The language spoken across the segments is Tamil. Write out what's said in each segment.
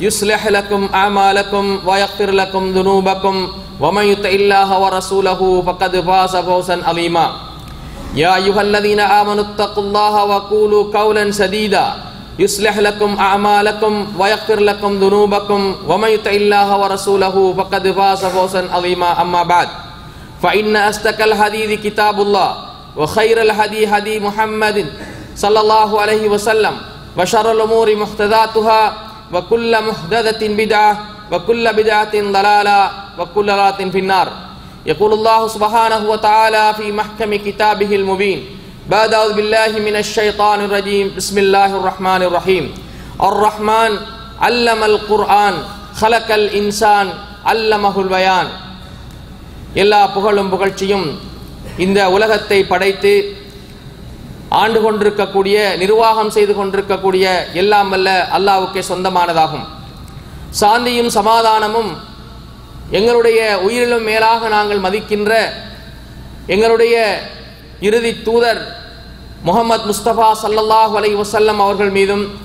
يصلح لكم أعمالكم ويغفر لكم ذنوبكم ومن يطع الله ورسوله فقد فاز فوزا عظيما. يا أيها الذين آمنوا اتقوا الله وقولوا قولا سديدا. يصلح لكم أعمالكم ويغفر لكم ذنوبكم ومن يطع الله ورسوله فقد فاز فوزا عظيما. أما بعد، فإن أصدق الحديث كتاب الله وخير الهدي هدي محمد صلى الله عليه وسلم وشر الأمور محدثاتها وكل محدثة بدعة وكل بدعة ضلالة وكل ضلالة في النار يقول الله سبحانه وتعالى في محكم كتابه المبين بعد أعوذ بالله من الشيطان الرجيم بسم الله الرحمن الرحيم الرحمن علم القرآن خلق الإنسان علمه البيان எல்லா புகழும் புகழ்ச்சியும் இந்த உலகத்தை படைத்து ஆண்டு கொண்டிருக்கக்கூடிய நிர்வாகம் செய்து கொண்டிருக்கக்கூடிய எல்லாம் வல்ல அல்லாவுக்கே சொந்தமானதாகும். சாந்தியும் சமாதானமும் எங்களுடைய உயிரிலும் மேலாக நாங்கள் மதிக்கின்ற எங்களுடைய இறுதி தூதர் முகமது முஸ்தபா சல்லல்லாஹ் அலை வசல்லம் அவர்கள் மீதும்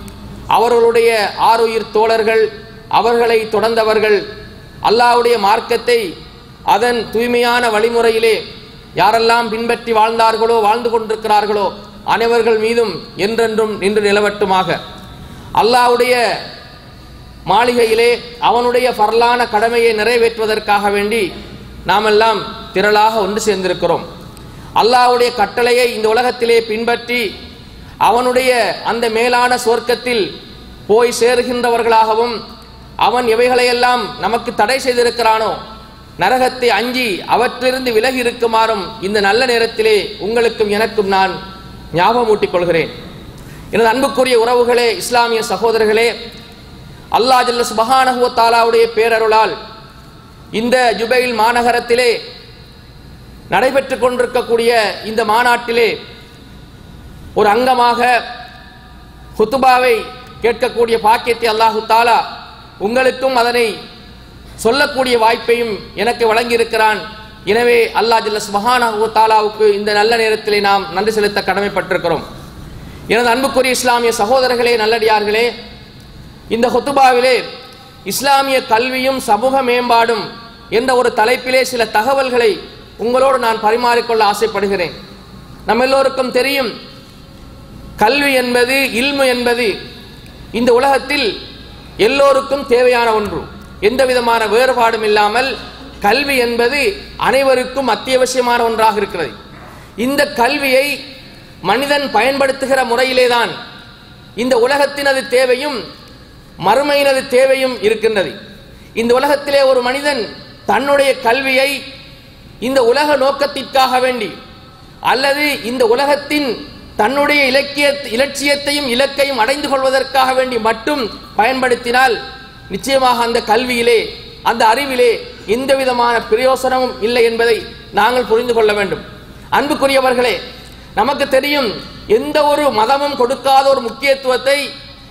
அவர்களுடைய ஆறுயிர் தோழர்கள் அவர்களை தொடர்ந்தவர்கள் அல்லாவுடைய மார்க்கத்தை அதன் தூய்மையான வழிமுறையிலே யாரெல்லாம் பின்பற்றி வாழ்ந்தார்களோ வாழ்ந்து கொண்டிருக்கிறார்களோ அனைவர்கள் மீதும் என்றென்றும் நின்று நிலவட்டுமாக. அல்லாவுடைய மாளிகையிலே அவனுடைய பரலான கடமையை நிறைவேற்றுவதற்காக வேண்டி நாமெல்லாம் திரளாக ஒன்று சேர்ந்திருக்கிறோம். அல்லாவுடைய கட்டளையை இந்த உலகத்திலே பின்பற்றி அவனுடைய அந்த மேலான சொர்க்கத்தில் போய் சேருகின்றவர்களாகவும் அவன் எவைகளையெல்லாம் நமக்கு தடை செய்திருக்கிறானோ நரகத்தை அஞ்சி அவற்றிலிருந்து விலகி இருக்குமாறும் இந்த நல்ல நேரத்திலே உங்களுக்கும் எனக்கும் நான் ஞாபகமூட்டிக் கொள்கிறேன் எனது அன்புக்குரிய உறவுகளே இஸ்லாமிய சகோதரர்களே அல்லா ஜல்ல சுபஹானஹுவ தாலாவுடைய பேரருளால் இந்த ஜுபைல் மாநகரத்திலே நடைபெற்று கொண்டிருக்கக்கூடிய இந்த மாநாட்டிலே ஒரு அங்கமாக ஹுத்துபாவை கேட்கக்கூடிய பாக்கியத்தை அல்லாஹு தாலா உங்களுக்கும் அதனை சொல்லக்கூடிய வாய்ப்பையும் எனக்கு வழங்கியிருக்கிறான். எனவே அல்லா ஜல்ல மஹானா தாலாவுக்கு இந்த நல்ல நேரத்திலே நாம் நன்றி செலுத்த கடமைப்பட்டிருக்கிறோம். எனது அன்புக்குரிய இஸ்லாமிய சகோதரர்களே நல்லடியார்களே இந்த ஹொத்துபாவிலே இஸ்லாமிய கல்வியும் சமூக மேம்பாடும் என்ற ஒரு தலைப்பிலே சில தகவல்களை உங்களோடு நான் பரிமாறிக்கொள்ள ஆசைப்படுகிறேன். நம்ம எல்லோருக்கும் தெரியும் கல்வி என்பது இல்மு என்பது இந்த உலகத்தில் எல்லோருக்கும் தேவையான ஒன்று. எந்த விதமான வேறுபாடும் இல்லாமல் கல்வி என்பது அனைவருக்கும் அத்தியாவசியமான ஒன்றாக இருக்கிறது. இந்த கல்வியை மனிதன் பயன்படுத்துகிற முறையிலேதான் இந்த உலகத்தினது தேவையும் மறுமையினது தேவையும் இருக்கின்றது. இந்த உலகத்திலே ஒரு மனிதன் தன்னுடைய கல்வியை இந்த உலக நோக்கத்திற்காக வேண்டி அல்லது இந்த உலகத்தின் தன்னுடைய இலக்கிய இலட்சியத்தையும் இலக்கையும் அடைந்து கொள்வதற்காக வேண்டி மட்டும் பயன்படுத்தினால் நிச்சயமாக அந்த கல்வியிலே அந்த அறிவிலே எந்த விதமான பிரயோசனமும் இல்லை என்பதை நாங்கள் புரிந்து கொள்ள வேண்டும். அன்புக்குரியவர்களே நமக்கு தெரியும் எந்த ஒரு மதமும் கொடுக்காத ஒரு முக்கியத்துவத்தை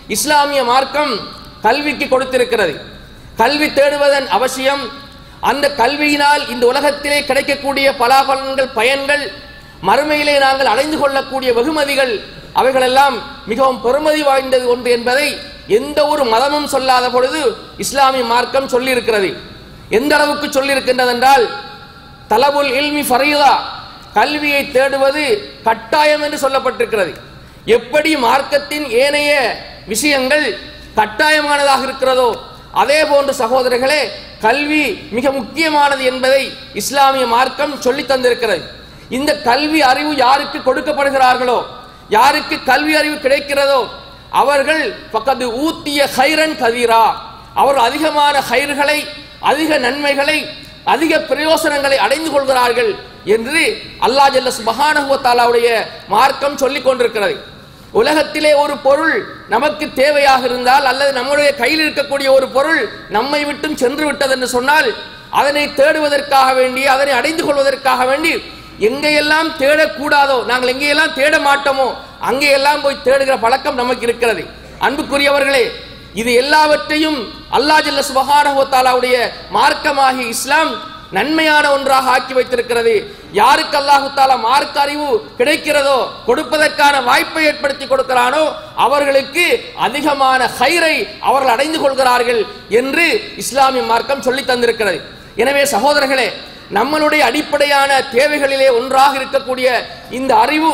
இஸ்லாமிய மார்க்கம் கல்விக்கு கொடுத்திருக்கிறது. கல்வி தேடுவதன் அவசியம் அந்த கல்வியினால் இந்த உலகத்திலே கிடைக்கக்கூடிய பலாபலன்கள் பயன்கள் மறுமையிலே நாங்கள் அடைந்து கொள்ளக்கூடிய வெகுமதிகள் அவைகளெல்லாம் மிகவும் பெருமதி வாய்ந்தது ஒன்று என்பதை எந்த ஒரு மதமும் சொல்லாத பொழுது இஸ்லாமிய மார்க்கம் சொல்லியிருக்கிறது. எந்த அளவுக்கு சொல்லியிருக்கின்றது என்றால் தலபுல் இல்மி ஃபரீதா கல்வியை தேடுவது கட்டாயம் என்று சொல்லப்பட்டிருக்கிறது. எப்படி மார்க்கத்தின் ஏனைய விஷயங்கள் கட்டாயமானதாக இருக்கிறதோ அதே போன்று சகோதரர்களே கல்வி மிக முக்கியமானது என்பதை இஸ்லாமிய மார்க்கம் சொல்லி தந்திருக்கிறது. இந்த கல்வி அறிவு யாருக்கு கொடுக்கப்படுகிறார்களோ யாருக்கு கல்வி அறிவு கிடைக்கிறதோ அவர்கள் பக்கத்து ஊத்திய ஹைரன் கதீரா. அவர்கள் அதிகமான ஹைர்களை அதிக நன்மைகளை அதிக பிரயோசனங்களை அடைந்து கொள்கிறார்கள் என்று அல்லாஹ் ஜல்லஸ் மகானகுவத்தாலாவுடைய மார்க்கம் சொல்லிக் கொண்டிருக்கிறது. உலகத்திலே ஒரு பொருள் நமக்கு தேவையாக இருந்தால் அல்லது நம்முடைய கையில் இருக்கக்கூடிய ஒரு பொருள் நம்மை விட்டும் சென்று விட்டது என்று சொன்னால் அதனை தேடுவதற்காக வேண்டி அதனை அடைந்து கொள்வதற்காக வேண்டி எங்கெல்லாம் தேடக்கூடாதோ நாங்கள் எங்கெல்லாம் தேட மாட்டோமோ அங்கேயெல்லாம் போய் தேடுகிற பழக்கம் நமக்கு இருக்கிறது. அன்புக்குரியவர்களே இது எல்லாவற்றையும் அல்லாஹ் ஜல்ல சுபஹானஹு மார்க்கமாகி இஸ்லாம் நன்மையான ஒன்றாக ஆக்கி வைத்திருக்கிறது. யாருக்கு அல்லாஹு தாலா மார்க்க அறிவு கிடைக்கிறதோ கொடுப்பதற்கான வாய்ப்பை ஏற்படுத்தி கொடுக்கிறானோ அவர்களுக்கு அதிகமான ஹைரை அவர்கள் அடைந்து கொள்கிறார்கள் என்று இஸ்லாமிய மார்க்கம் சொல்லி தந்திருக்கிறது. எனவே சகோதரர்களே நம்மளுடைய அடிப்படையான தேவைகளிலே ஒன்றாக இருக்கக்கூடிய இந்த அறிவு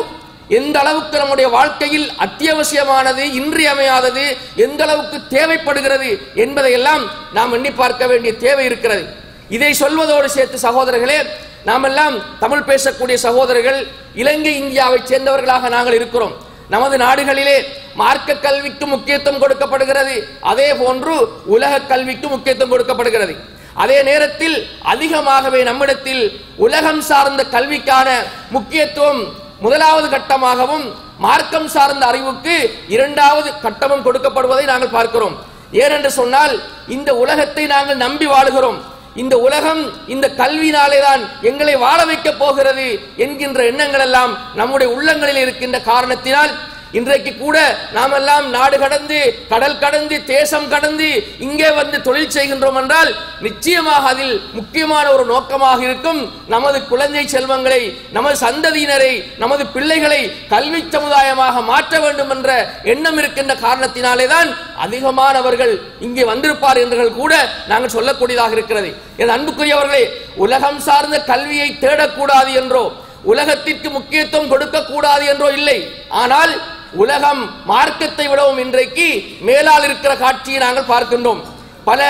எந்த அளவுக்கு நம்முடைய வாழ்க்கையில் அத்தியாவசியமானது இன்றியமையாதது எந்த அளவுக்கு தேவைப்படுகிறது என்பதையெல்லாம் நாம் எண்ணி பார்க்க வேண்டிய தேவை இருக்கிறது. இதை சொல்வதோடு சேர்த்து சகோதரர்களே நாம் எல்லாம் தமிழ் பேசக்கூடிய சகோதரர்கள் இலங்கை இந்தியாவைச் சேர்ந்தவர்களாக நாங்கள் இருக்கிறோம். நமது நாடுகளிலே மார்க்க கல்விக்கு முக்கியத்துவம் கொடுக்கப்படுகிறது. அதே போன்று உலக கல்விக்கு முக்கியத்துவம் கொடுக்கப்படுகிறது. அதே நேரத்தில் அதிகமாகவே நம்மிடத்தில் உலகம் சார்ந்த கல்விக்கான முக்கியத்துவம் முதலாவது கட்டமாகவும் மார்க்கம் சார்ந்த அறிவுக்கு இரண்டாவது கட்டமும் கொடுக்கப்படுவதை நாங்கள் பார்க்கிறோம். ஏனென்று சொன்னால் இந்த உலகத்தை நாங்கள் நம்பி வாழுகிறோம். இந்த உலகம் இந்த கல்வினாலே தான் எங்களை வாழ வைக்கப் போகிறது என்கின்ற எண்ணங்கள் எல்லாம் நம்முடைய உள்ளங்களில் இருக்கின்ற காரணத்தினால் இன்றைக்கு கூட நாமெல்லாம் நாடு கடந்து கடல் கடந்து தேசம் கடந்து இங்கே வந்து தொழில் செய்கின்றோம் என்றால் நிச்சயமாக அதில் முக்கியமான ஒரு நோக்கமாக இருக்கும் நமது குழந்தை செல்வங்களை நமது சந்ததியினரை நமது பிள்ளைகளை கல்வி சமுதாயமாக மாற்ற வேண்டும் என்ற எண்ணம் இருக்கின்ற காரணத்தினாலே தான் அதிகமானவர்கள் இங்கே வந்திருப்பார் என்றவர்கள் கூட நாங்கள் சொல்லக்கூடியதாக இருக்கிறது. என் அன்புக்குரியவர்களே உலகம் சார்ந்த கல்வியை தேடக்கூடாது என்றோ உலகத்திற்கு முக்கியத்துவம் கொடுக்க கூடாது என்றோ இல்லை. ஆனால் உலகம் மார்க்கத்தை விடவும் இன்றைக்கு மேலால் இருக்கிற காட்சியை நாங்கள் பார்க்கின்றோம். பல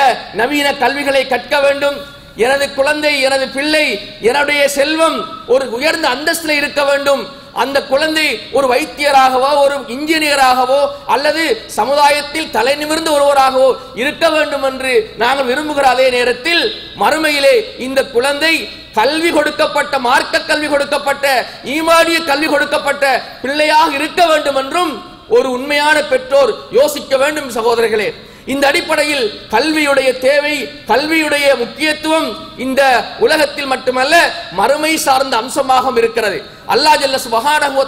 நவீன கல்விகளை கற்க வேண்டும். எனது குழந்தை எனது பிள்ளை என்னுடைய செல்வம் ஒரு உயர்ந்த அந்தஸ்தில் இருக்க வேண்டும். அந்த குழந்தை ஒரு வைத்தியராகவோ ஒரு இன்ஜினியராகவோ அல்லது சமுதாயத்தில் தலை நிமிர்ந்த ஒருவராகவோ இருக்க வேண்டும் என்று நாங்கள் விரும்புகிற அதே நேரத்தில் மறுமையிலே இந்த குழந்தை கல்வி கொடுக்கப்பட்ட மார்க்க கல்வி கொடுக்கப்பட்ட ஈமானிய கல்வி கொடுக்கப்பட்ட பிள்ளையாக இருக்க வேண்டும் என்றும் ஒரு உண்மையான பெற்றோர் யோசிக்க வேண்டும் சகோதரர்களே. இந்த அடிப்படையில் கல்வியுடைய தேவை கல்வியுடைய முக்கியத்துவம் இந்த உலகத்தில் மட்டுமல்ல மறுமை சார்ந்த அம்சமாகவும் இருக்கிறது. அல்லாஹ் ஜல்ல சுப்ஹானஹு வ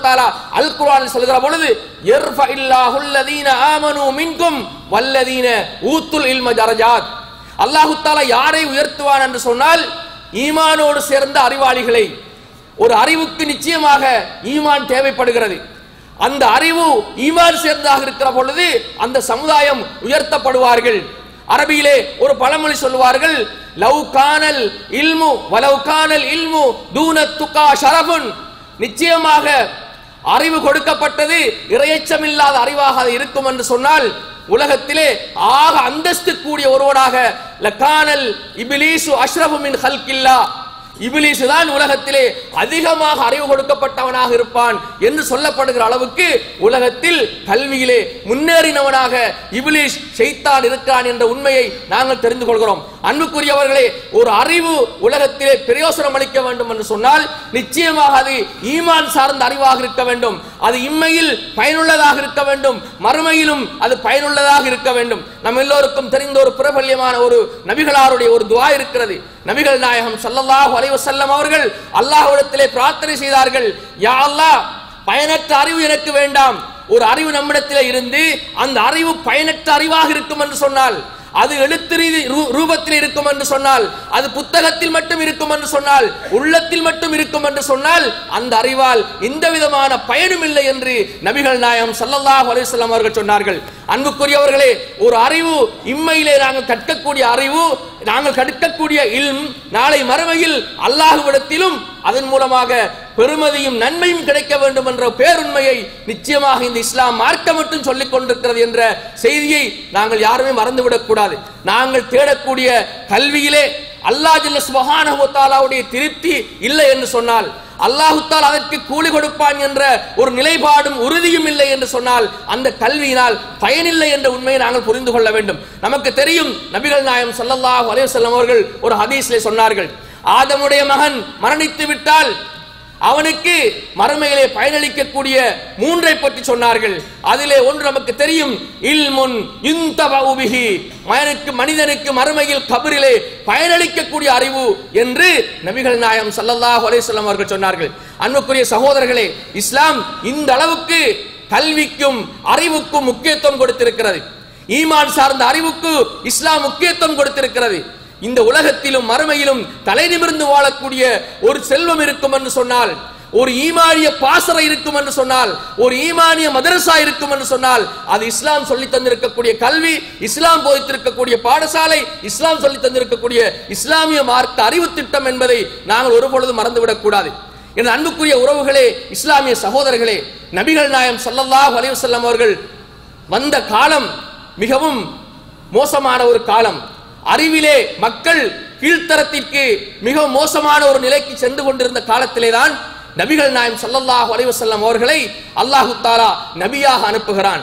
அல் குர்ஆனில் சொல்கிற பொழுது யர்ஃபஇல்லாஹு அல்லதீன ஆமனு மின்கும் வல்லதீன ஊத்துல் இல்ம தரஜாத். அல்லாஹ் தஆலா யாரை உயர்த்துவான் என்று சொன்னால் ஈமானோடு சேர்ந்த அறிவாளிகளை ஒரு அறிவுக்கு நிச்சயமாக ஈமான் தேவைப்படுகிறது. அந்த அறிவு ஈமான் சேர்ந்தாக இருக்கிற பொழுது அந்த சமுதாயம் உயர்த்தப்படுவார்கள். அரபியிலே ஒரு பழமொழி சொல்லுவார்கள் லவ் கானல் இல்மு வலவ் கானல் இல்மு தூன துக்கா ஷரபுன் நிச்சயமாக அறிவு கொடுக்கப்பட்டது இரையச்சம் இல்லாத அறிவாக இருக்கும் என்று சொன்னால் உலகத்திலே ஆக அந்தஸ்து கூடிய ஒருவனாக லக்கானல் இபிலீசு அஷ்ரஃபு மின் ஹல்கில்லா. இபிலிசு தான் உலகத்திலே அதிகமாக அறிவு கொடுக்கப்பட்டவனாக இருப்பான் என்று சொல்லப்படுகிற அளவுக்கு உலகத்தில் கல்வியிலே முன்னேறினவனாக இபிலிஷ் செய்தான் இருக்கிறான் என்ற உண்மையை நாங்கள் தெரிந்து கொள்கிறோம். அன்புக்குரியவர்களே ஒரு அறிவு உலகத்திலே பிரயோசனம் அளிக்க வேண்டும் என்று சொன்னால் நிச்சயமாக அது ஈமான் சார்ந்த அறிவாக இருக்க வேண்டும். அது இம்மையில் பயனுள்ளதாக இருக்க வேண்டும். மறுமையிலும் அது பயனுள்ளதாக இருக்க வேண்டும். நம் எல்லோருக்கும் தெரிந்த ஒரு பிரபல்யமான ஒரு நபிகளாருடைய ஒரு துவா இருக்கிறது. நபிகள் நாயகம் சல்லல்லாஹு அலைவசல்லம் அவர்கள் அல்லாஹ்விடத்திலே பிரார்த்தனை செய்தார்கள். யா அல்லாஹ் பயனற்ற அறிவு எனக்கு வேண்டாம். ஒரு அறிவு நம்மிடத்தில் இருந்து அந்த அறிவு பயனற்ற அறிவாக இருக்கும் என்று சொன்னால் அது எழுத்து ரீதி ரூ- ரூபத்தில் இருக்கும் என்று சொன்னால் அது புத்தகத்தில் மட்டும் இருக்கும் என்று சொன்னால் உள்ளத்தில் மட்டும் இருக்கும் என்று சொன்னால் அந்த அறிவால் எந்த விதமான பயனும் இல்லை என்று நபிகள் நாயகம் சல்லல்லாஹ் அலிஸ்லாம் அவர்கள் சொன்னார்கள். அன்புக்குரியவர்களே ஒரு அறிவு இம்மையிலே நாங்கள் கற்கக்கூடிய அறிவு நாங்கள் கற்கக்கூடிய இல்ம் நாளை மறுமையில் அல்லாஹுவிடத்திலும் அதன் மூலமாக பெருமதியும் நன்மையும் கிடைக்க வேண்டும் என்ற பேருண்மையை நிச்சயமாக இந்த இஸ்லாம் மார்க்க மட்டும் சொல்லிக் கொண்டிருக்கிறது என்ற செய்தியை நாங்கள் யாருமே மறந்துவிடக் கூடாது. நாங்கள் தேடக்கூடிய கல்வியிலே அல்லாஹ் ஜல்ல சுப்ஹானஹு திருப்தி இல்லை என்று சொன்னால் அல்லாஹுத்தால் அதற்கு கூலி கொடுப்பான் என்ற ஒரு நிலைப்பாடும் உறுதியும் இல்லை என்று சொன்னால் அந்த கல்வியினால் பயனில்லை என்ற உண்மையை நாங்கள் புரிந்து கொள்ள வேண்டும். நமக்கு தெரியும் நபிகள் நாயம் ஸல்லல்லாஹு அலைஹி அவர்கள் ஒரு ஹதீஸ்லே சொன்னார்கள் ஆதமுடைய மகன் மரணித்து விட்டால் அவனுக்கு மறுமையிலே பயனளிக்கக்கூடிய மூன்றை பற்றி சொன்னார்கள். அதிலே ஒன்று நமக்கு தெரியும் இல்முன் யுந்தபஉ பிஹி. மனிதனுக்கு மறுமையில் கபரிலே பயனளிக்கக்கூடிய அறிவு என்று நபிகள் நாயம் ஸல்லல்லாஹு அலைஹி அவர்கள் சொன்னார்கள். அன்புக்குரிய சகோதரர்களே இஸ்லாம் இந்த அளவுக்கு கல்விக்கும் அறிவுக்கும் முக்கியத்துவம் கொடுத்திருக்கிறது. ஈமான் சார்ந்த அறிவுக்கு இஸ்லாம் முக்கியத்துவம் கொடுத்திருக்கிறது. இந்த உலகத்திலும் மறுமையிலும் தலை நிமிர்ந்து வாழக்கூடிய ஒரு செல்வம் இருக்கும் என்று சொன்னால் ஒரு ஈமானிய பாசறை இருக்கும் என்று சொன்னால் ஒரு ஈமானிய மதரசா இருக்கும் என்று சொன்னால் அது இஸ்லாம் சொல்லி தந்திருக்கக்கூடிய கல்வி இஸ்லாம் போதித்திருக்கக்கூடிய பாடசாலை இஸ்லாம் சொல்லி தந்திருக்கக்கூடிய இஸ்லாமிய மார்க்க அறிவு திட்டம் என்பதை நாங்கள் ஒருபொழுது மறந்துவிடக் கூடாது. என் அன்புக்குரிய உறவுகளே இஸ்லாமிய சகோதரர்களே நபிகள் நாயம் சல்லல்லாஹ் அலைவசல்லம் அவர்கள் வந்த காலம் மிகவும் மோசமான ஒரு காலம். அறிவிலே மக்கள் கீழ்த்தரத்திற்கு மிக மோசமான ஒரு நிலைக்கு சென்று கொண்டிருந்த காலத்திலே தான் நபிகள் நாயம் ஸல்லல்லாஹு அலைவசல்லம் அவர்களை அல்லாஹு தாரா நபியாக அனுப்புகிறான்.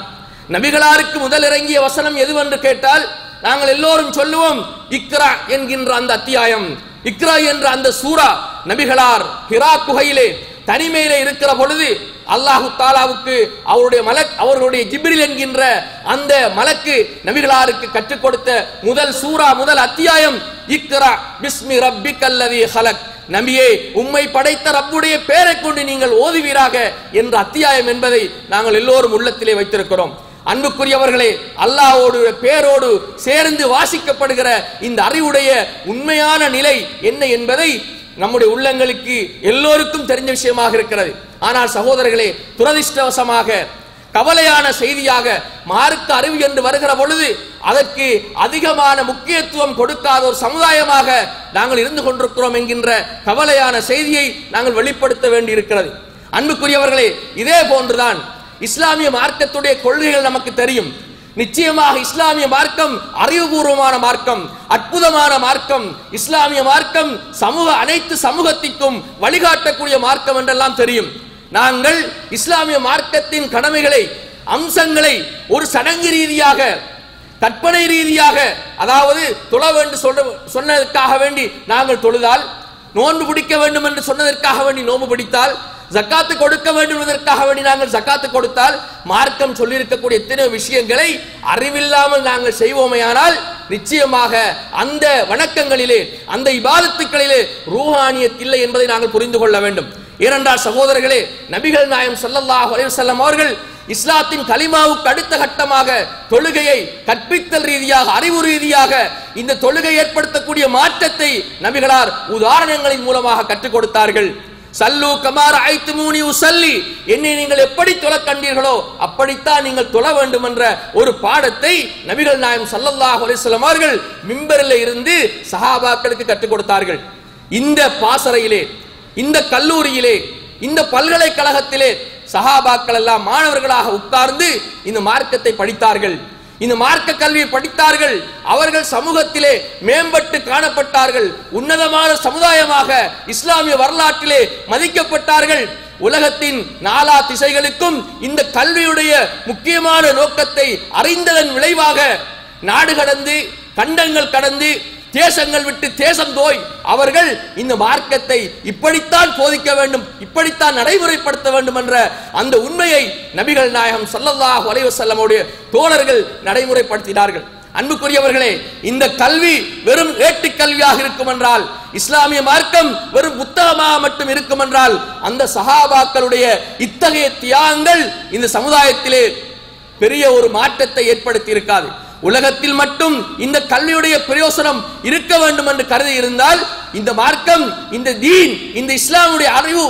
நபிகளாருக்கு முதல் இறங்கிய வசனம் எதுவென்று கேட்டால் நாங்கள் எல்லோரும் சொல்லுவோம் இக்ரா என்கின்ற அந்த அத்தியாயம். இக்ரா என்ற அந்த சூரா நபிகளார் ஹிரா குகையிலே தனிமையிலே இருக்கிற பொழுது அல்லாஹு தாலாவுக்கு அவருடைய மலக் அவர்களுடைய ஜிப்ரில் என்கின்ற அந்த மலக்கு நபிகளாருக்கு கற்றுக் கொடுத்த முதல் சூரா முதல் அத்தியாயம் இக்ரா பிஸ்மி ரப்பிக்கல்லதி ஹலக். நபியே உம்மை படைத்த ரப்புடைய பெயரை கொண்டு நீங்கள் ஓதுவீராக என்ற அத்தியாயம் என்பதை நாங்கள் எல்லோரும் உள்ளத்திலே வைத்திருக்கிறோம். அன்புக்குரியவர்களே அல்லாஹோடு பேரோடு சேர்ந்து வாசிக்கப்படுகிற இந்த அறிவுடைய உண்மையான நிலை என்ன என்பதை நம்முடைய உள்ளங்களுக்கு எல்லோருக்கும் தெரிஞ்ச விஷயமாக இருக்கிறது. ஆனால் சகோதரர்களே துரதிர்ஷ்டவசமாக கவலையான செய்தியாக மார்க்க அறிவு என்று வருகிற பொழுது அதற்கு அதிகமான முக்கியத்துவம் கொடுக்காத ஒரு சமுதாயமாக நாங்கள் இருந்து கொண்டிருக்கிறோம் என்கின்ற கவலையான செய்தியை நாங்கள் வெளிப்படுத்த வேண்டியிருக்கிறது. அன்புக்குரியவர்களே இதே போன்றுதான் இஸ்லாமிய மார்க்கத்துடைய கொள்கைகள் நமக்கு தெரியும். நிச்சயமாக இஸ்லாமிய மார்க்கம் அறிவுபூர்வமான மார்க்கம் அற்புதமான மார்க்கம் இஸ்லாமிய மார்க்கம் சமூக அனைத்து சமூகத்திற்கும் வழிகாட்டக்கூடிய மார்க்கம் என்றெல்லாம் தெரியும். நாங்கள் இஸ்லாமிய மார்க்கத்தின் கடமைகளை அம்சங்களை ஒரு சடங்கு ரீதியாக கற்பனை ரீதியாக அதாவது தொழ வேண்டும் சொல்ற சொன்னதற்காக வேண்டி நாங்கள் தொழுதால் நோன்பு பிடிக்க வேண்டும் என்று சொன்னதற்காக வேண்டி நோன்பு பிடித்தால் ஜக்காத்து கொடுக்க வேண்டும் என்பதற்காக வேண்டி நாங்கள் ஜக்காத்து கொடுத்தால் மார்க்கம் சொல்லியிருக்கக்கூடிய எத்தனை விஷயங்களை அறிவில்லாமல் நாங்கள் செய்வோமையானால் நிச்சயமாக அந்த வணக்கங்களிலே அந்த இபாதத்துக்களிலே ரூஹானியத் இல்லை என்பதை நாங்கள் புரிந்து கொள்ள வேண்டும். ஏனென்றால் சகோதரர்களே நபிகள் நாயம் சல்லல்லாஹ் அலைஹி அவர்கள் இஸ்லாத்தின் கலிமாவுக்கு அடுத்த கட்டமாக தொழுகையை கற்பித்தல் ரீதியாக அறிவு ரீதியாக இந்த தொழுகை ஏற்படுத்தக்கூடிய மாற்றத்தை நபிகளார் உதாரணங்களின் மூலமாக கற்றுக் கொடுத்தார்கள். சல்லு கமார் ஐத்து மூனி உசல்லி. என்னை நீங்கள் எப்படி தொலை கண்டீர்களோ அப்படித்தான் நீங்கள் தொழ வேண்டும் என்ற ஒரு பாடத்தை நபிகள் நாயம் சல்லல்லாஹ் அலைஹி அவர்கள் மிம்பரில் இருந்து சஹாபாக்களுக்கு கற்றுக் கொடுத்தார்கள். இந்த பாசறையிலே இந்த கல்லூரியிலே இந்த பல்கலைக்கழகத்திலே சஹாபாக்கள் எல்லாம் மாணவர்களாக உட்கார்ந்து இந்த மார்க்கத்தை படித்தார்கள். இந்த மார்க்க கல்வியை படித்தார்கள். அவர்கள் சமூகத்திலே மேம்பட்டு காணப்பட்டார்கள். உன்னதமான சமுதாயமாக இஸ்லாமிய வரலாற்றிலே மதிக்கப்பட்டார்கள். உலகத்தின் நாலா திசைகளுக்கும் இந்த கல்வியுடைய முக்கியமான நோக்கத்தை அறிந்ததன் விளைவாக நாடு கடந்து கண்டங்கள் கடந்து தேசங்கள் விட்டு தேசம் போய் அவர்கள் இந்த மார்க்கத்தை இப்படித்தான் போதிக்க வேண்டும் இப்படித்தான் நடைமுறைப்படுத்த வேண்டும் என்ற அந்த உண்மையை நபிகள் நாயகம் ஸல்லல்லாஹு அலைஹி வஸல்லமுடைய தோழர்கள் நடைமுறைப்படுத்தினார்கள். அன்புக்குரியவர்களே இந்த கல்வி வெறும் ஏட்டு கல்வியாக இருக்கும் என்றால் இஸ்லாமிய மார்க்கம் வெறும் புத்தகமாக மட்டும் இருக்கும் என்றால் அந்த சகாபாக்களுடைய இத்தகைய தியாகங்கள் இந்த சமுதாயத்திலே பெரிய ஒரு மாற்றத்தை ஏற்படுத்தி இருக்காது. உலகத்தில் மட்டும் இந்த கல்வியுடைய பிரயோசனம் இருக்க வேண்டும் என்று கருதி இருந்தால் இந்த மார்க்கம் இந்த தீன் இந்த இஸ்லாமுடைய அறிவு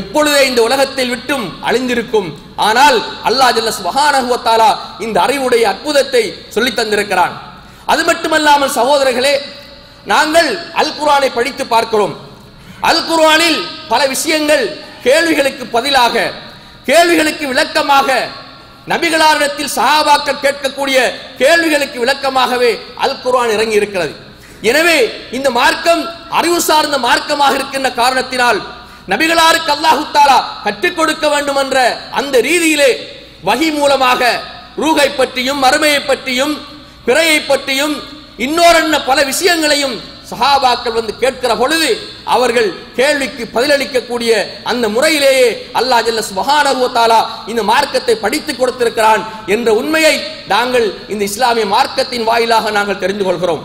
எப்பொழுதே இந்த உலகத்தில் விட்டும் அழிந்திருக்கும். ஆனால் அல்லாஹ் ஜல்லஸ் மகானகுவத்தாலா இந்த அறிவுடைய அற்புதத்தை சொல்லி தந்திருக்கிறான். அது மட்டுமல்லாமல் சகோதரர்களே நாங்கள் அல் குர்ஆனை படித்து பார்க்கிறோம். அல் குர்ஆனில் பல விஷயங்கள் கேள்விகளுக்கு பதிலாக கேள்விகளுக்கு விளக்கமாக நபிகளாரிடத்தில் சஹாபாக்கள் கேட்கக்கூடிய கேள்விகளுக்கு விளக்கமாகவே அல் குர்ஆன் இறங்கி இருக்கிறது எனவே இந்த மார்க்கம் அறிவு சார்ந்த மார்க்கமாக இருக்கின்ற காரணத்தினால் நபிகளாருக்கு அல்லாஹு தாலா கற்றுக் கொடுக்க வேண்டும் என்ற அந்த ரீதியிலே வகி மூலமாக ரூகை பற்றியும் மறுமையை பற்றியும் பிறையை பற்றியும் இன்னொரு பல விஷயங்களையும் சஹாபாக்கள் வந்து கேட்கிற பொழுது அவர்கள் கேள்விக்கு பதிலளிக்கக்கூடிய அந்த முறையிலேயே அல்லாஹ் ஜல்ல சுபஹானஹு இந்த மார்க்கத்தை படித்து கொடுத்திருக்கிறான் என்ற உண்மையை நாங்கள் இந்த இஸ்லாமிய மார்க்கத்தின் வாயிலாக நாங்கள் தெரிந்து கொள்கிறோம்.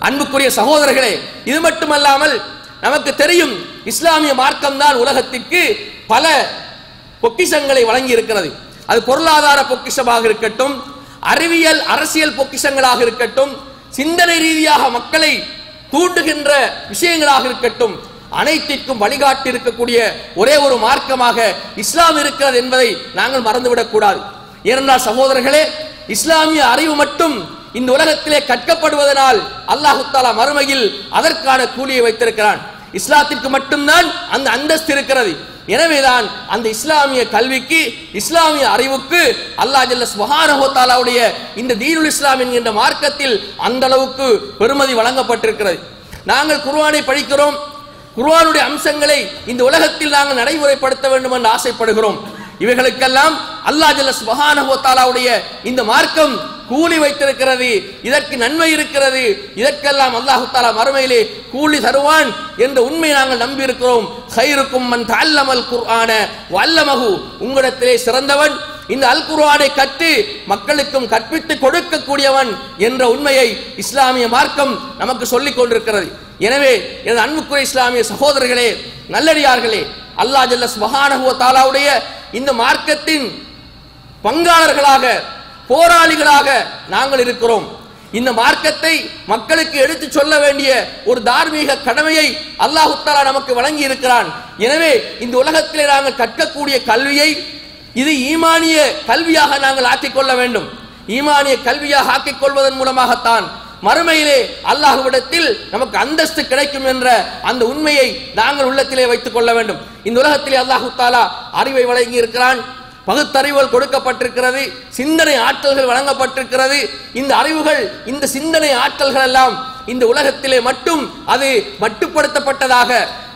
அன்புக்குரிய சகோதரர்களே இது மட்டுமல்லாமல் நமக்கு தெரியும் இஸ்லாமிய மார்க்கம்தான் உலகத்திற்கு பல பொக்கிஷங்களை வழங்கி இருக்கிறது அது பொருளாதார பொக்கிஷமாக இருக்கட்டும் அறிவியல் அரசியல் பொக்கிஷங்களாக இருக்கட்டும் சிந்தனை ரீதியாக மக்களை தூண்டுகின்ற விஷயங்களாக இருக்கட்டும் அனைத்திற்கும் வழிகாட்டி இருக்கக்கூடிய ஒரே ஒரு மார்க்கமாக இஸ்லாம் இருக்கிறது என்பதை நாங்கள் மறந்துவிடக் கூடாது ஏனென்றால் சகோதரர்களே இஸ்லாமிய அறிவு மட்டும் இந்த உலகத்திலே கற்கப்படுவதனால் அல்லாஹு தாலா மறுமையில் அதற்கான கூலியை வைத்திருக்கிறான். இஸ்லாத்திற்கு மட்டும்தான் அந்த அந்தஸ்து இருக்கிறது. எனவேதான் அந்த இஸ்லாமிய கல்விக்கு இஸ்லாமிய அறிவுக்கு அல்லாஹ் ஜல்ல சுகானஹோத்தாலாவுடைய இந்த தீனுல் இஸ்லாம் என்கின்ற மார்க்கத்தில் அந்த அளவுக்கு பெருமதி வழங்கப்பட்டிருக்கிறது. நாங்கள் குர்வானை படிக்கிறோம். குர்வானுடைய அம்சங்களை இந்த உலகத்தில் நாங்கள் நடைமுறைப்படுத்த வேண்டும் என்று ஆசைப்படுகிறோம். இவைகளுக்கெல்லாம் அல்லாஹ் ஜல்ல சுப்ஹானஹு இந்த மார்க்கம் கூலி வைத்திருக்கிறது இதற்கு நன்மை இருக்கிறது இதற்கெல்லாம் அல்லாஹு தாலா மறுமையிலே கூலி தருவான் என்ற உண்மை நாங்கள் நம்பி இருக்கிறோம் ஹைருக்கும் மன் தல்லமல் குர்ஆன வல்லமகு உங்களிடத்திலே சிறந்தவன். இந்த அல் குர்ஆனை கற்று மக்களுக்கும் கற்பித்து கொடுக்கக்கூடியவன் என்ற உண்மையை இஸ்லாமிய மார்க்கம் நமக்கு சொல்லிக் கொண்டிருக்கிறது. எனவே எனது அன்புக்குரிய இஸ்லாமிய சகோதரர்களே நல்லடியார்களே அல்லாஹ் ஜல்ல சுபஹானஹு தாலாவுடைய இந்த மார்க்கத்தின் பங்காளர்களாக போராளிகளாக நாங்கள் இருக்கிறோம். இந்த மார்க்கத்தை மக்களுக்கு எடுத்து சொல்ல வேண்டிய ஒரு தார்மீக கடமையை அல்லாஹு நமக்கு வழங்கி இருக்கிறான் எனவே இந்த உலகத்திலே நாங்கள் கற்கக்கூடிய கல்வியை இது ஈமானிய கல்வியாக நாங்கள் ஆக்கிக் கொள்ள வேண்டும். ஈமானிய கல்வியாக ஆக்கிக் கொள்வதன் மூலமாகத்தான் மறுமையிலே அல்லாஹுவிடத்தில் நமக்கு அந்தஸ்து கிடைக்கும் என்ற அந்த உண்மையை நாங்கள் உள்ளத்திலே வைத்துக் கொள்ள வேண்டும். இந்த உலகத்திலே அல்லாஹு தாலா அறிவை வழங்கி இருக்கிறான் பகுத்தறிவுகள் கொடுக்கப்பட்டிருக்கிறது சிந்தனை ஆற்றல்கள் வழங்கப்பட்டிருக்கிறது. இந்த அறிவுகள் இந்த சிந்தனை ஆற்றல்கள் எல்லாம் இந்த உலகத்திலே மட்டும் அது மட்டுப்படுத்தப்பட்டதாக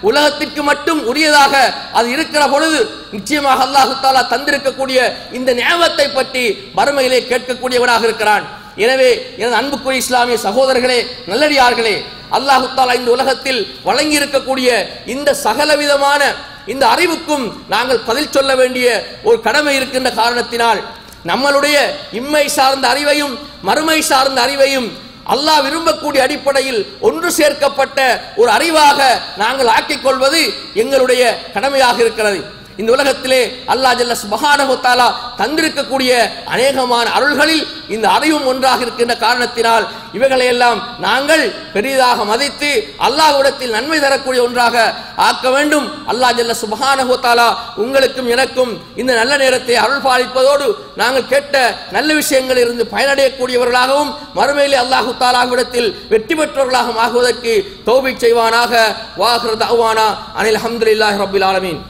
உலகத்திற்கு மட்டும் உரியதாக அது இருக்கிற பொழுது நிச்சயமாக அல்லாஹு தாலா தந்திருக்கக்கூடிய இந்த ஞாபகத்தை பற்றி வறுமையிலே கேட்கக்கூடியவனாக இருக்கிறான். எனவே எனது அன்புக்குரிய இஸ்லாமிய சகோதரர்களே நல்லடியார்களே அல்லாஹு தாலா இந்த உலகத்தில் வழங்கி இருக்கக்கூடிய இந்த சகலவிதமான இந்த அறிவுக்கும் நாங்கள் பதில் சொல்ல வேண்டிய ஒரு கடமை இருக்கின்ற காரணத்தினால் நம்மளுடைய இம்மை சார்ந்த அறிவையும் மறுமை சார்ந்த அறிவையும் அல்லாஹ் விரும்பக்கூடிய அடிப்படையில் ஒன்று சேர்க்கப்பட்ட ஒரு அறிவாக நாங்கள் ஆக்கிக் கொள்வது எங்களுடைய கடமையாக இருக்கிறது. இந்த உலகத்திலே அல்லாஹ் ஜல்ல சுபஹானஹு தந்திருக்கக்கூடிய அநேகமான அருள்களில் இந்த அறிவும் ஒன்றாக இருக்கின்ற காரணத்தினால் இவைகளை எல்லாம் நாங்கள் பெரிதாக மதித்து அல்லாஹ்விடத்தில் நன்மை தரக்கூடிய ஒன்றாக ஆக்க வேண்டும். அல்லாஹ் ஜல்ல சுபஹானஹு உங்களுக்கும் எனக்கும் இந்த நல்ல நேரத்தை அருள் பாலிப்பதோடு நாங்கள் கேட்ட நல்ல விஷயங்களில் இருந்து பயனடையக்கூடியவர்களாகவும் மறுமையிலே அல்லாஹு தாலாவிடத்தில் வெற்றி பெற்றவர்களாகவும் ஆகுவதற்கு தௌபி செய்வானாக. வாஹ்ரத் அவானா அனில் அஹமதுல்லாஹ் ரப்பில் ஆலமீன்.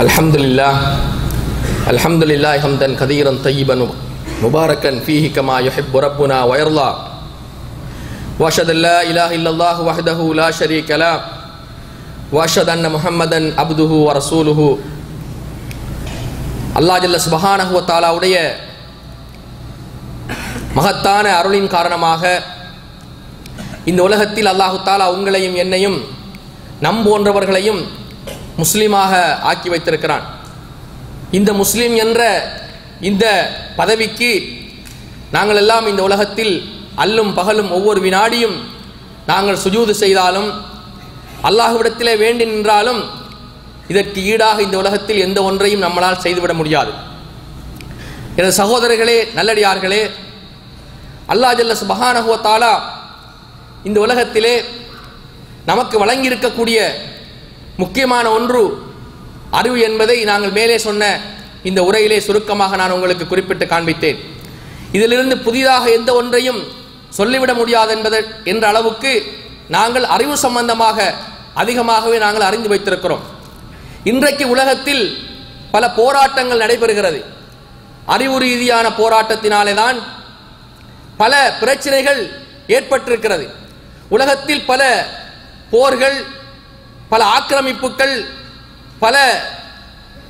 الحمد لله الحمد لله حمدا كثيرا طيبا مباركا فيه كما يحب ربنا ويرضى واشهد ان لا اله الا الله وحده لا شريك له واشهد ان محمدا عبده ورسوله அல்லாஹ் ஜல்ல சுபஹானஹு வ தஆலாவுடைய மகத்தான அருளின் காரணமாக இந்த உலகத்தில் அல்லாஹு தாலா உங்களையும் என்னையும் நம் போன்றவர்களையும் முஸ்லீமாக ஆக்கி வைத்திருக்கிறான். இந்த முஸ்லீம் என்ற இந்த பதவிக்கு நாங்கள் எல்லாம் இந்த உலகத்தில் அல்லும் பகலும் ஒவ்வொரு வினாடியும் நாங்கள் சுஜூது செய்தாலும் அல்லாஹுவிடத்திலே வேண்டி நின்றாலும் இதற்கு ஈடாக இந்த உலகத்தில் எந்த ஒன்றையும் நம்மளால் செய்துவிட முடியாது. எனது சகோதரர்களே நல்லடியார்களே அல்லா ஜல்ல சுபஹானஹு இந்த உலகத்திலே நமக்கு வழங்கியிருக்கக்கூடிய முக்கியமான ஒன்று. அறிவு என்பதை நாங்கள் மேலே சொன்ன இந்த உரையிலே சுருக்கமாக நான் உங்களுக்கு குறிப்பிட்டு காண்பித்தேன். இதிலிருந்து புதிதாக எந்த ஒன்றையும் சொல்லிவிட முடியாது என்பது என்ற அளவுக்கு நாங்கள் அறிவு சம்பந்தமாக அதிகமாகவே நாங்கள் அறிந்து வைத்திருக்கிறோம். இன்றைக்கு உலகத்தில் பல போராட்டங்கள் நடைபெறுகிறது. அறிவு ரீதியான போராட்டத்தினாலே தான் பல பிரச்சனைகள் ஏற்பட்டிருக்கிறது. உலகத்தில் பல போர்கள் பல ஆக்கிரமிப்புகள் பல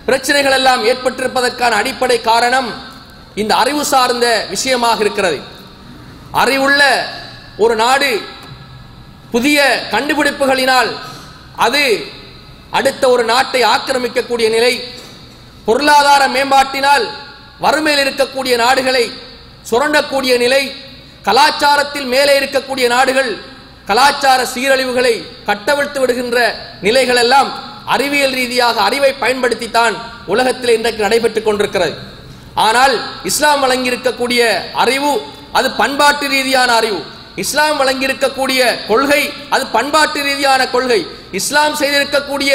பிரச்சனைகள் எல்லாம் ஏற்பட்டிருப்பதற்கான அடிப்படை காரணம் இந்த அறிவு சார்ந்த விஷயமாக இருக்கிறது. அறிவுள்ள ஒரு நாடு புதிய கண்டுபிடிப்புகளினால் அது அடுத்த ஒரு நாட்டை ஆக்கிரமிக்கக்கூடிய நிலை பொருளாதார மேம்பாட்டினால் வறுமையில் இருக்கக்கூடிய நாடுகளை சுரண்டக்கூடிய நிலை கலாச்சாரத்தில் மேலே இருக்கக்கூடிய நாடுகள் கலாச்சார சீரழிவுகளை கட்டவிழ்த்து விடுகின்ற நிலைகள் எல்லாம் அறிவியல் ரீதியாக அறிவை பயன்படுத்தித்தான் உலகத்தில் இன்றைக்கு நடைபெற்றுக் கொண்டிருக்கிறது. ஆனால் இஸ்லாம் வழங்கியிருக்கக்கூடிய அறிவு அது பண்பாட்டு ரீதியான அறிவு. இஸ்லாம் வழங்கியிருக்கக்கூடிய கொள்கை அது பண்பாட்டு ரீதியான கொள்கை. இஸ்லாம் செய்திருக்கக்கூடிய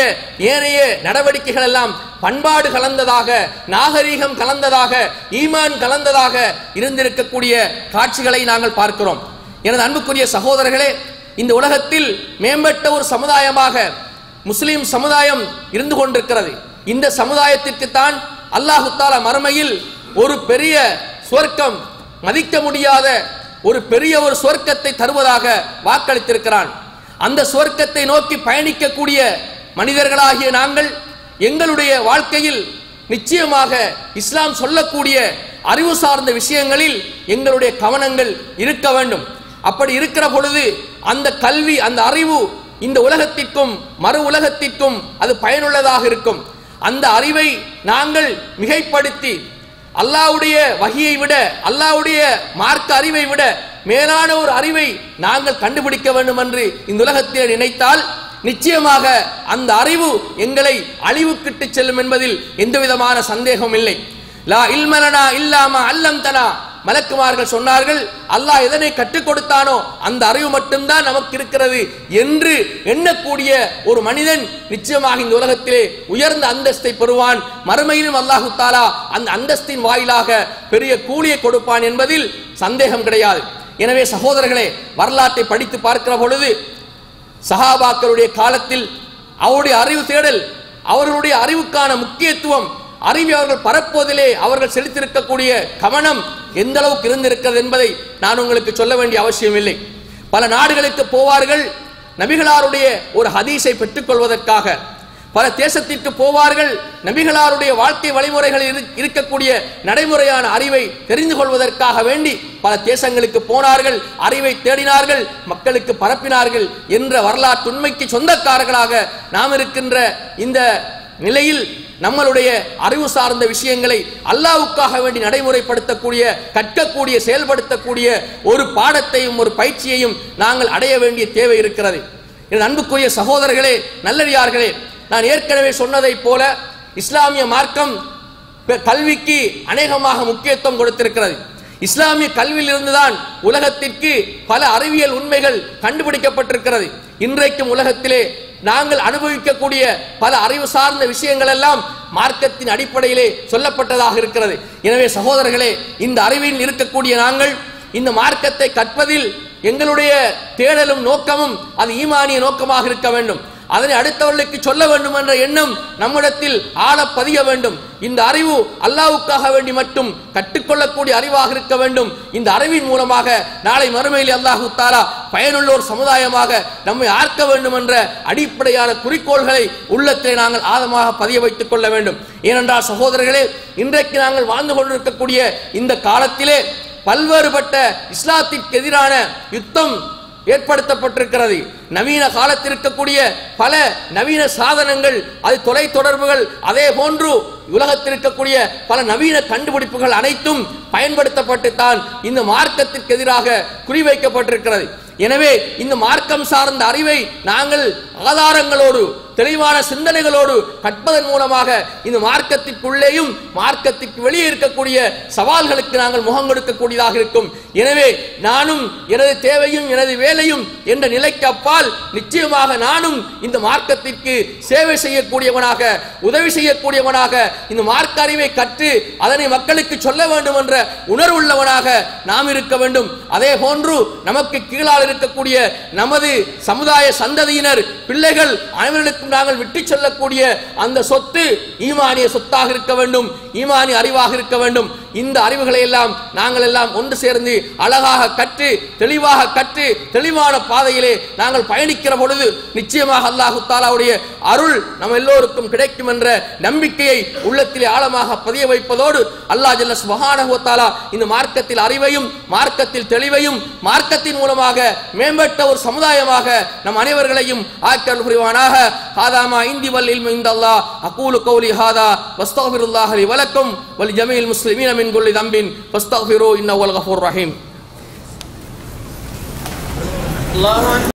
ஏனைய நடவடிக்கைகள் எல்லாம் பண்பாடு கலந்ததாக நாகரீகம் கலந்ததாக ஈமான் கலந்ததாக இருந்திருக்கக்கூடிய காட்சிகளை நாங்கள் பார்க்கிறோம். எனது அன்புக்குரிய சகோதரர்களே இந்த உலகத்தில் மேம்பட்ட ஒரு சமுதாயமாக முஸ்லீம் சமுதாயம் இருந்து கொண்டிருக்கிறது. இந்த சமுதாயத்திற்கு தான் அல்லாஹு தாலா மறுமையில் ஒரு பெரிய சுவர்க்கம் மதிக்க முடியாத ஒரு பெரிய ஒரு சுவர்க்கத்தை தருவதாக வாக்களித்திருக்கிறான். அந்த சுவர்க்கத்தை நோக்கி பயணிக்கக்கூடிய மனிதர்களாகிய நாங்கள் எங்களுடைய வாழ்க்கையில் நிச்சயமாக இஸ்லாம் சொல்லக்கூடிய அறிவு சார்ந்த விஷயங்களில் எங்களுடைய கவனங்கள் இருக்க வேண்டும். அப்படி இருக்கிற பொழுது அந்த கல்வி அந்த அறிவு இந்த உலகத்திற்கும் மறு உலகத்திற்கும் அது பயனுள்ளதாக இருக்கும். அந்த அறிவை நாங்கள் மிகைப்படுத்தி அல்லாவுடைய வகையை விட அல்லாவுடைய மார்க்க அறிவை விட மேலான ஒரு அறிவை நாங்கள் கண்டுபிடிக்க வேண்டும் என்று இந்த உலகத்தில் நினைத்தால் நிச்சயமாக அந்த அறிவு எங்களை அழிவுக்கிட்டு செல்லும் என்பதில் எந்தவிதமான சந்தேகமும் சந்தேகம் இல்லை. லா இல்மலனா இல்லாம அல்லம் தனா மலக்குமார்கள் சொன்னார்கள் அல்லாஹ் எதனை கற்றுக் கொடுத்தானோ அந்த அறிவு மட்டும்தான் நமக்கு இருக்கிறது என்று எண்ணக்கூடிய ஒரு மனிதன் நிச்சயமாக இந்த உலகத்திலே உயர்ந்த அந்தஸ்தை பெறுவான். மறுமையிலும் அல்லாஹு தாலா அந்த அந்தஸ்தின் வாயிலாக பெரிய கூலியை கொடுப்பான் என்பதில் சந்தேகம் கிடையாது. எனவே சகோதரர்களே வரலாற்றை படித்து பார்க்கிற பொழுது சஹாபாக்களுடைய காலத்தில் அவருடைய அறிவு தேடல் அவர்களுடைய அறிவுக்கான முக்கியத்துவம் அறிவை அவர்கள் பரப்புவதிலே அவர்கள் செலுத்தியிருக்கக்கூடிய கவனம் எந்த அளவுக்கு இருந்திருக்கிறது என்பதை நான் உங்களுக்கு சொல்ல வேண்டிய அவசியம் இல்லை. பல நாடுகளுக்கு போவார்கள் நபிகளாருடைய ஒரு ஹதீஸை பெற்றுக்கொள்வதற்காக. பல தேசத்திற்கு போவார்கள் நபிகளாருடைய வாழ்க்கை வழிமுறைகளில் இரு- இருக்கக்கூடிய நடைமுறையான அறிவை தெரிந்து கொள்வதற்காக வேண்டி பல தேசங்களுக்கு போனார்கள் அறிவை தேடினார்கள் மக்களுக்கு பரப்பினார்கள் என்ற வரலாற்று உண்மைக்கு சொந்தக்காரர்களாக நாம் இருக்கின்ற இந்த நிலையில் நம்மளுடைய அறிவு சார்ந்த விஷயங்களை அல்லாவுக்காக வேண்டி நடைமுறைப்படுத்தக்கூடிய கற்கக்கூடிய செயல்படுத்தக்கூடிய ஒரு பாடத்தையும் ஒரு பயிற்சியையும் நாங்கள் அடைய வேண்டிய தேவை இருக்கிறது. என் அன்புக்குரிய சகோதரர்களே நல்லடியார்களே நான் ஏற்கனவே சொன்னதைப் போல இஸ்லாமிய மார்க்கம் கல்விக்கு அநேகமாக முக்கியத்துவம் கொடுத்திருக்கிறது. இஸ்லாமிய கல்வியிலிருந்துதான் உலகத்திற்கு பல அறிவியல் உண்மைகள் கண்டுபிடிக்கப்பட்டிருக்கிறது. இன்றைக்கும் உலகத்திலே நாங்கள் அனுபவிக்கக்கூடிய பல அறிவு சார்ந்த விஷயங்கள் எல்லாம் மார்க்கத்தின் அடிப்படையிலே சொல்லப்பட்டதாக இருக்கிறது. எனவே சகோதரர்களே இந்த அறிவில் இருக்கக்கூடிய நாங்கள் இந்த மார்க்கத்தை கற்பதில் எங்களுடைய தேடலும் நோக்கமும் அது ஈமானிய நோக்கமாக இருக்க வேண்டும். அதனை அடுத்தவர்களுக்கு சொல்ல வேண்டும் என்ற எண்ணம் நம்மிடத்தில் ஆழ பதிய வேண்டும். இந்த அறிவு அல்லாவுக்காக வேண்டி மட்டும் கற்றுக்கொள்ளக்கூடிய அறிவாக இருக்க வேண்டும். இந்த அறிவின் மூலமாக நாளை மறுமையில் அல்லாஹு தாரா பயனுள்ள ஒரு சமுதாயமாக நம்மை ஆர்க்க வேண்டும் என்ற அடிப்படையான குறிக்கோள்களை உள்ளத்திலே நாங்கள் ஆழமாக பதிய வைத்துக் கொள்ள வேண்டும். ஏனென்றால் சகோதரர்களே இன்றைக்கு நாங்கள் வாழ்ந்து கொண்டிருக்கக்கூடிய இந்த காலத்திலே பல்வேறுபட்ட இஸ்லாத்திற்கு எதிரான யுத்தம் ஏற்படுத்தப்பட்டிருக்கிறது. நவீன காலத்தில் இருக்கக்கூடிய பல நவீன சாதனங்கள் அது தொலை தொடர்புகள் அதே போன்று உலகத்தில் இருக்கக்கூடிய பல நவீன கண்டுபிடிப்புகள் அனைத்தும் பயன்படுத்தப்பட்டுத்தான் இந்த மார்க்கத்திற்கு எதிராக குறிவைக்கப்பட்டிருக்கிறது. எனவே இந்த மார்க்கம் சார்ந்த அறிவை நாங்கள் ஆதாரங்களோடு தெளிவான சிந்தனைகளோடு கற்பதன் மூலமாக இந்த மார்க்கத்திற்குள்ளேயும் மார்க்கத்திற்கு வெளியே இருக்கக்கூடிய சவால்களுக்கு நாங்கள் முகம் கொடுக்கக்கூடியதாக இருக்கும். எனவே நானும் எனது தேவையும் எனது வேலையும் என்ற நிலைக்கு அப்பால் நிச்சயமாக நானும் இந்த மார்க்கத்திற்கு சேவை செய்யக்கூடியவனாக உதவி செய்யக்கூடியவனாக இந்த மார்க்க அறிவை கற்று அதனை மக்களுக்கு சொல்ல வேண்டும் என்ற உணர்வுள்ளவனாக நாம் இருக்க வேண்டும். அதே போன்று நமக்கு கீழால் இருக்கக்கூடிய நமது சமுதாய சந்ததியினர் பிள்ளைகள் அனைவர்களுக்கும் நாங்கள் விட்டு சொல்லக்கூடிய அந்த சொத்து ஈமானிய சொத்தாக இருக்க வேண்டும் ஈமானிய அறிவாக இருக்க வேண்டும். இந்த அறிவுகளை எல்லாம் நாங்கள் எல்லாம் ஒன்று சேர்ந்து அழகாக கற்று தெளிவாக கற்று தெளிவான பாதையிலே நாங்கள் பயணிக்கிற பொழுது நிச்சயமாக அல்லாஹு தாலாவுடைய அருள் நம் எல்லோருக்கும் கிடைக்கும் என்ற நம்பிக்கையை உள்ளத்திலே ஆழமாக பதிய வைப்பதோடு அல்லாஹ் ஜல்ல சுபஹானஹு இந்த மார்க்கத்தில் அறிவையும் மார்க்கத்தில் தெளிவையும் மார்க்கத்தின் மூலமாக மேம்பட்ட ஒரு சமுதாயமாக நம் அனைவர்களையும் ஆக்கல் புரிவானாக ஹாதாமா இந்தி வல் இல்மு இந்தல்லாஹ். அகூலு கௌலி ஹாதா. வஸ்தக்ஃபிருல்லாஹ் வலக்கும். வல் ஜமீல் முஸ்லிமீன் من كل ذنب فاستغفروه إنه هو الغفور الرحيم. الله